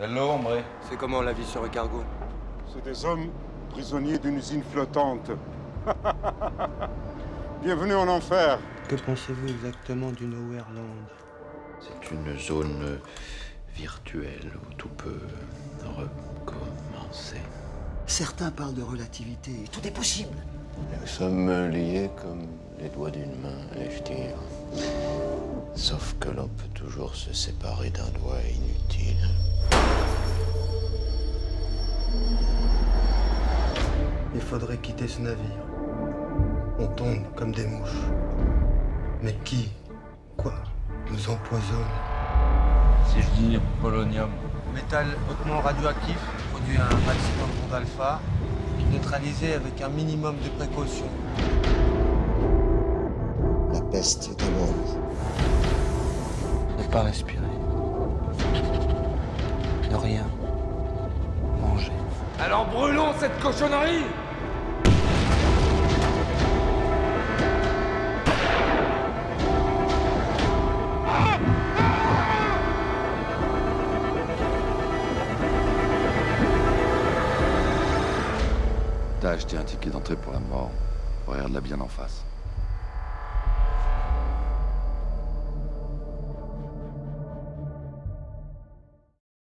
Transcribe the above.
Hello, hombre. C'est comment la vie sur le cargo? C'est des hommes prisonniers d'une usine flottante. Bienvenue en enfer. Que pensez-vous exactement du Nowhereland C'est une zone virtuelle où tout peut recommencer. Certains parlent de relativité. Tout est possible. Nous sommes liés comme les doigts d'une main, Leftir. Sauf que l'on peut toujours se séparer d'un doigt inutile. Il faudrait quitter ce navire. On tombe comme des mouches. Mais qui, quoi, nous empoisonne Si je dis polonium. Métal hautement radioactif, produit à un maximum d'ondes alpha, neutralisé avec un minimum de précaution. La peste est à. Ne pas respirer. Ne rien. Manger. Alors brûlons cette cochonnerie T'as acheté un ticket d'entrée pour la mort. Regarde-la bien en face.